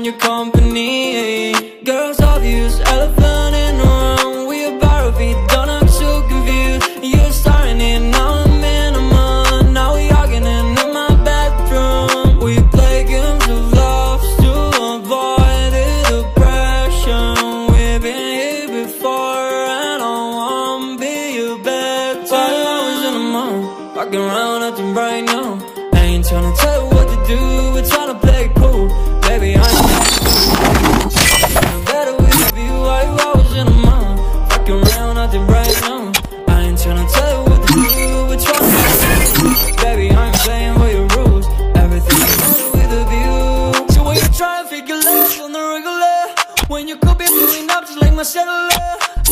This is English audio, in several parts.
Want your company. Girls obvious, elephant in the room. We about our feet, don't act so confused. You're starting it, now I'm in a month. Now we arguing in my bedroom. We play games of love to avoid the depression. We've been here before, and I won't be your bed. While I was in the mood, walking around acting right now. I ain't tryna tell my cellular.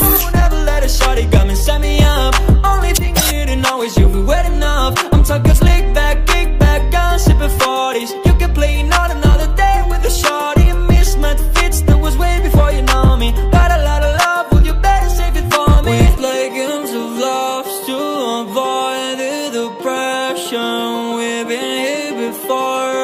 I won't ever let a set me up. Only thing you need to know is you'll be wet enough. I'm talking slick back, kick back, gun sipping 40s. You can play not another day with a shawty. Mismatch fits that was way before you know me. Got a lot of love, well you better save it for me. We play games of love to avoid the depression. We've been here before,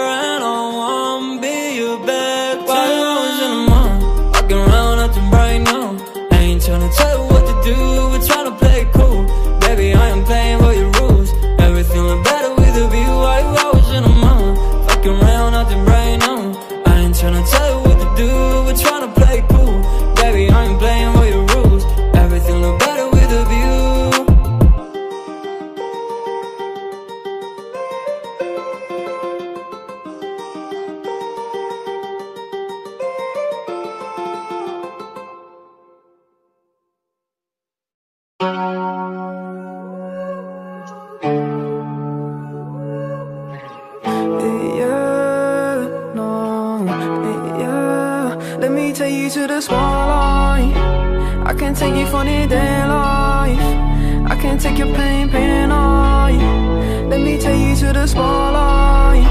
to the spotlight. I can take you for the day life. I can take your pain, pain away. Let me take you to the spotlight.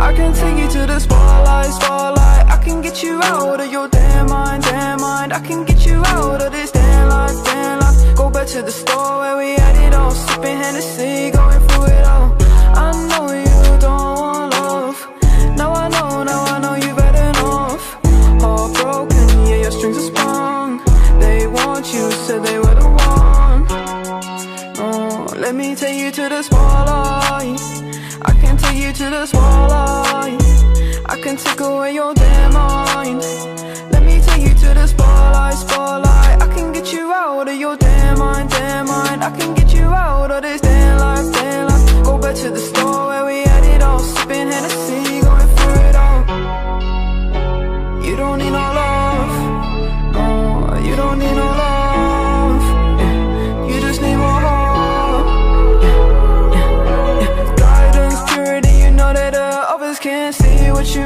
I can take you to the spotlight, spotlight. I can get you out of your damn mind, damn mind. I can get you out of to the store where we had it all, sipping Hennessy, going through it all. I know you don't want love. Now I know, now I know you've had enough. Heartbroken, yeah, your strings are sprung. They want you, said they were the one. Oh, let me take you to the spotlight. I can take you to the spotlight. I can take away your damn mind.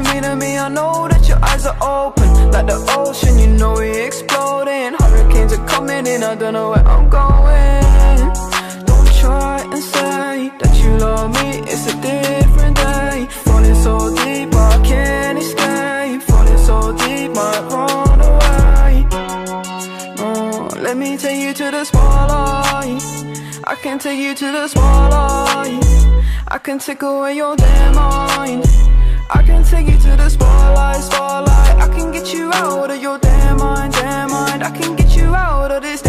You mean to me. I know that your eyes are open, like the ocean. You know we exploding. Hurricanes are coming in. I don't know where I'm going. Don't try and say that you love me. It's a different day. Falling so deep, I can't escape. Falling so deep, might run away. Oh, let me take you to the spotlight. I can take you to the spotlight. I can take away your mind. I can take you to the spotlight, spotlight. I can get you out of your damn mind, damn mind. I can get you out of this